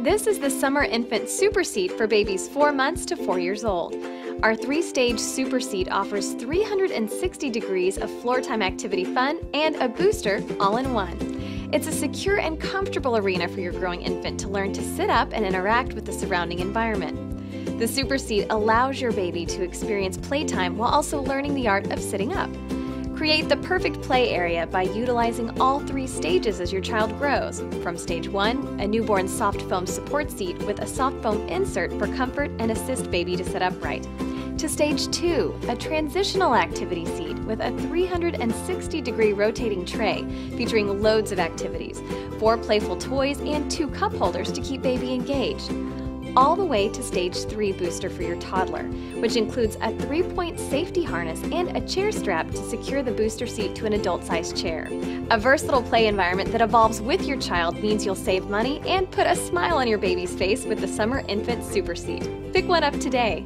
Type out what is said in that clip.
This is the Summer Infant Super Seat for babies 4 months to 4 years old. Our three-stage Super Seat offers 360 degrees of floor time activity fun and a booster all in one. It's a secure and comfortable arena for your growing infant to learn to sit up and interact with the surrounding environment. The Super Seat allows your baby to experience playtime while also learning the art of sitting up. Create the perfect play area by utilizing all three stages as your child grows. From stage one, a newborn soft foam support seat with a soft foam insert for comfort and assist baby to sit upright. To stage two, a transitional activity seat with a 360 degree rotating tray featuring loads of activities, four playful toys, and two cup holders to keep baby engaged all the way to stage 3 booster for your toddler, which includes a three-point safety harness and a chair strap to secure the booster seat to an adult-sized chair. A versatile play environment that evolves with your child means you'll save money and put a smile on your baby's face with the Summer Infant Super Seat. Pick one up today.